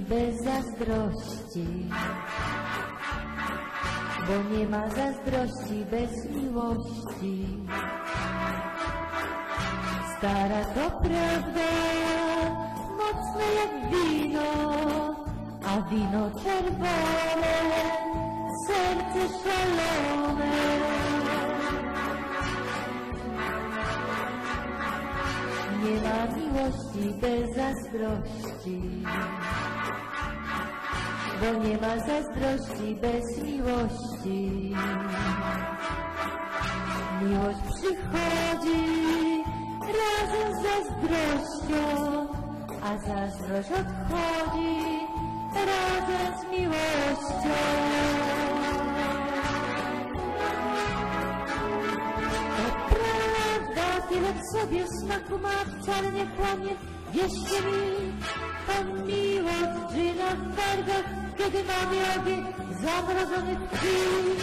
bez zazdrości. Bo nie ma zazdrości bez miłości. Stara to prawda, mocne jak wino, a wino czerwone, miłości bez zazdrości, bo nie ma zazdrości bez miłości. Miłość przychodzi razem z zazdrością, a zazdrość odchodzi razem z miłością. Sobie smaku ma, wcale nie kłamie, wierzcie mi, miłość żyje w wargach, kiedy mamy ogień zamrożony w krwi.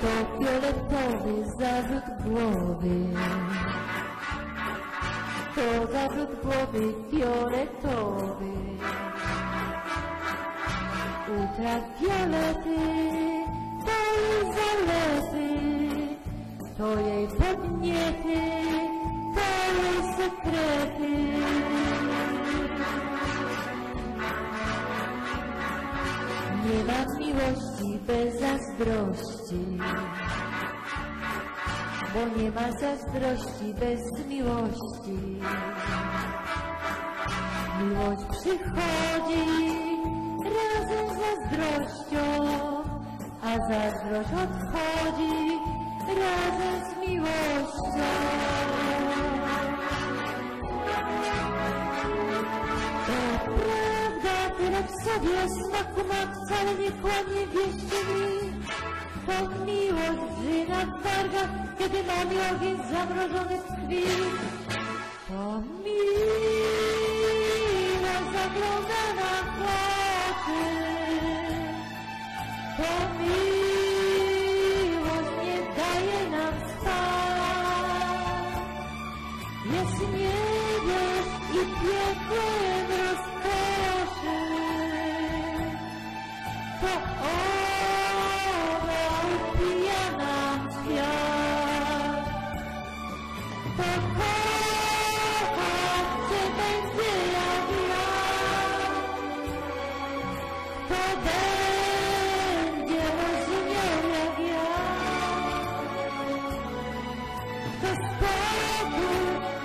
To fioletowy zarzut głowy. To zarzut głowy fioletowy. Ultrafiolety to jej zalety, to jej podniety, to jej sekrety. Nie ma miłości bez zazdrości, bo nie ma zazdrości bez miłości. Miłość przychodzi razem z zazdrością, a zazdrość odchodzi razem z miłością. To prawda, tyle w sobie smaku ma, wcale nie kłamie, wierzcie mi. To miłość żyje na wargach, kiedy mamy ogień zamrożony w krwi. To miłość zagląda na koty. To miłość nie daje nam spać. Jest niebie i piekłem rozkoszy. To ona będzie. To spokój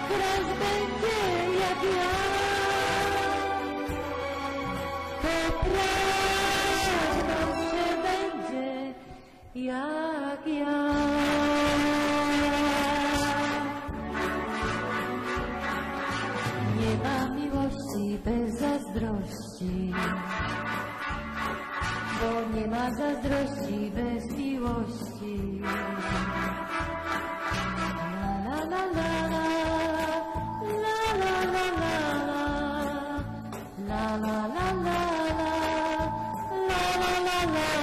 wraz będzie jak ja. To się będzie jak ma zazdrości bez miłości. La la la la la la la la la la la la la la la la la